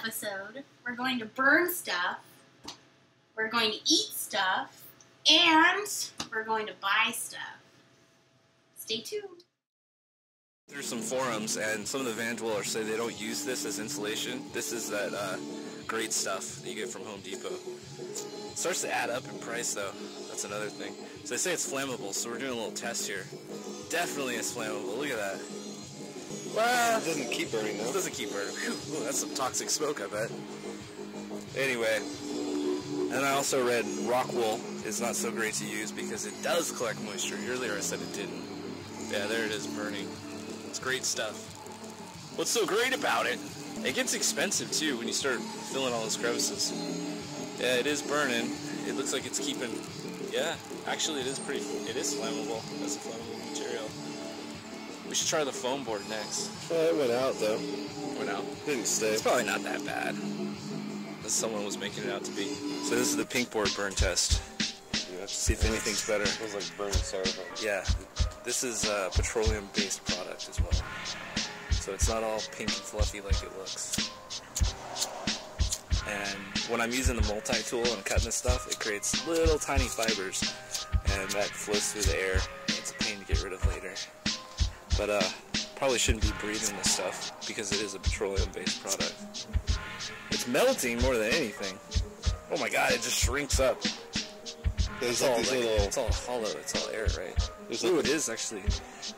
episode, we're going to burn stuff, we're going to eat stuff, and we're going to buy stuff. Stay tuned. Through some forums, and some of the van dwellers say they don't use this as insulation. This is that uh, great stuff that you get from Home Depot. It starts to add up in price, though. That's another thing. So they say it's flammable, so we're doing a little test here. Definitely it's flammable. Look at that. Well, It doesn't keep burning it doesn't keep burning. Whew, ooh, that's some toxic smoke, I bet. Anyway, and I also read rock wool is not so great to use because it does collect moisture. Earlier I said it didn't. Yeah, there it is burning. It's great stuff. What's so great about it? It gets expensive too when you start filling all those crevices. Yeah, it is burning. It looks like it's keeping. Yeah, actually, it is pretty. It is flammable. That's a flammable material. We should try the foam board next. Oh, it went out though. Went out. Didn't stay. It's probably not that bad. As someone was making it out to be. So this is the pink board burn test. Yeah, See if anything's better. It like burning styrofoam. Yeah, this is a petroleum-based product as well. So it's not all pink and fluffy like it looks. And when I'm using the multi-tool and cutting this stuff, it creates little tiny fibers, and that flows through the air. It's a pain to get rid of later. But uh, probably shouldn't be breathing this stuff because it is a petroleum-based product. It's melting more than anything. Oh my god, it just shrinks up. There's It's like all, these like, little. it's all hollow. It's all air, right? There's Ooh, like- it is actually.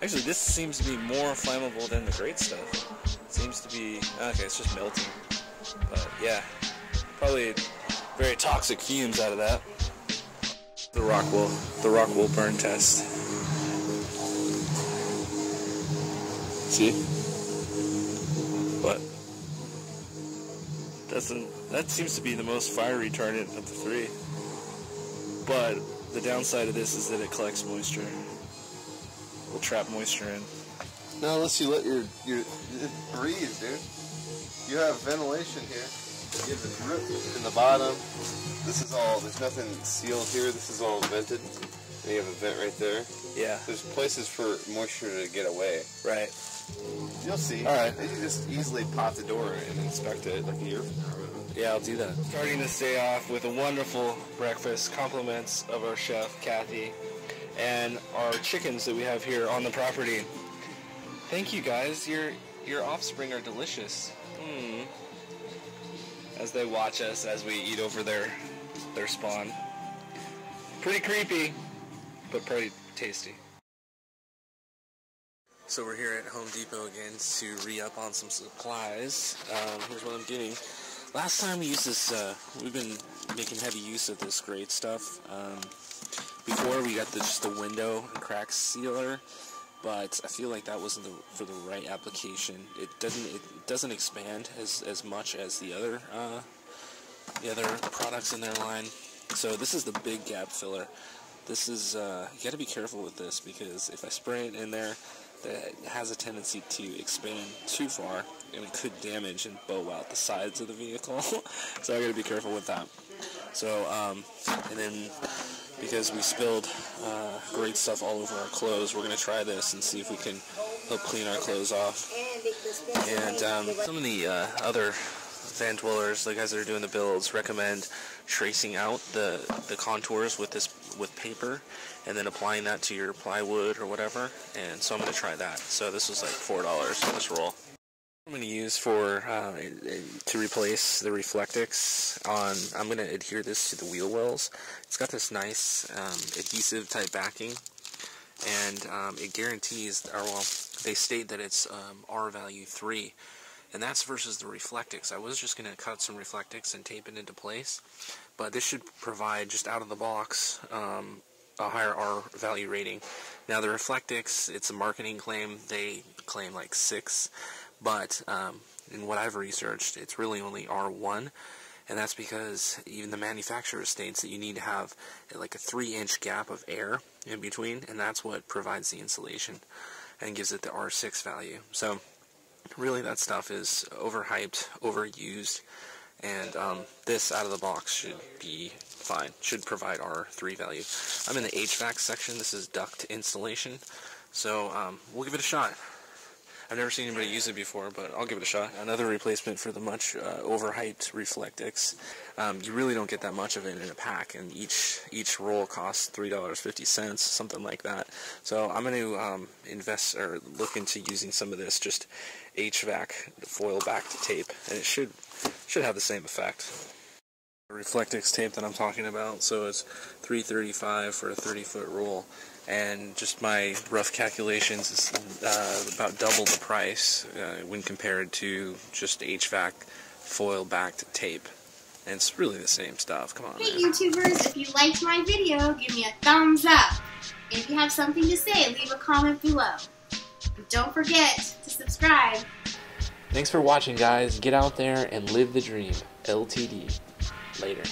Actually, this seems to be more flammable than the great stuff. It seems to be okay. It's just melting, but yeah, probably very toxic fumes out of that. The rock wool, the rock wool burn test. See? But Doesn't that seems to be the most fire retardant of the three? But the downside of this is that it collects moisture. Will trap moisture in. No, unless you let your your breathe, dude. You have ventilation here. You have a drip in the bottom. This is all. There's nothing sealed here. This is all vented. And you have a vent right there. Yeah, There's places for moisture to get away. right. You'll see. All right. You can just easily pop the door and inspect it like a year from now. Yeah, I'll do that. Starting this day off with a wonderful breakfast. Compliments of our chef, Kathy, and our chickens that we have here on the property. Thank you, guys. Your your offspring are delicious. Mm. As they watch us as we eat over their their spawn. Pretty creepy, but pretty tasty. So we're here at Home Depot again to re-up on some supplies. Um, here's what I'm getting. Last time we used this, uh, we've been making heavy use of this great stuff. Um, before we got the, just the window and crack sealer, but I feel like that wasn't the, for the right application. It doesn't it doesn't expand as, as much as the other uh, the other products in their line. So this is the big gap filler. This is uh, you got to be careful with this because if I spray it in there, that has a tendency to expand too far and it could damage and bow out the sides of the vehicle. so I got to be careful with that. So um, and then because we spilled uh, great stuff all over our clothes, we're gonna try this and see if we can help clean our clothes off. And um, some of the uh, other van dwellers, the guys that are doing the builds, recommend tracing out the, the contours with this with paper and then applying that to your plywood or whatever. And so I'm going to try that. So this was like four dollars for this roll. I'm going to use for uh, to replace the Reflectix on. I'm going to adhere this to the wheel wells. It's got this nice um, adhesive type backing, and um, it guarantees, or well, they state that it's um, R value three, and that's versus the Reflectix. I was just going to cut some Reflectix and tape it into place, but this should provide just out of the box um, a higher R value rating. Now the Reflectix, it's a marketing claim. They claim like six, but um, in what I've researched, it's really only R1, and that's because even the manufacturer states that you need to have like a three-inch gap of air in between, and that's what provides the insulation and gives it the R6 value. So really, that stuff is overhyped, overused, and um, this out of the box should be fine. Should provide R3 value. I'm in the HVAC section. This is duct installation, so um, we'll give it a shot. I've never seen anybody use it before, but I'll give it a shot. Another replacement for the much uh, overhyped Reflectix. Um, you really don't get that much of it in a pack, and each each roll costs three dollars fifty cents, something like that. So I'm going to um, invest or look into using some of this just HVAC foil backed tape, and it should should have the same effect. Reflectix tape that I'm talking about, so it's 335 for a 30 foot roll and just my rough calculations is uh, about double the price uh, when compared to just HVAC foil backed tape. And it's really the same stuff. Come on. Hey man. YouTubers, if you liked my video, give me a thumbs up. If you have something to say, leave a comment below. And don't forget to subscribe. Thanks for watching, guys. Get out there and live the dream. LTD. Later.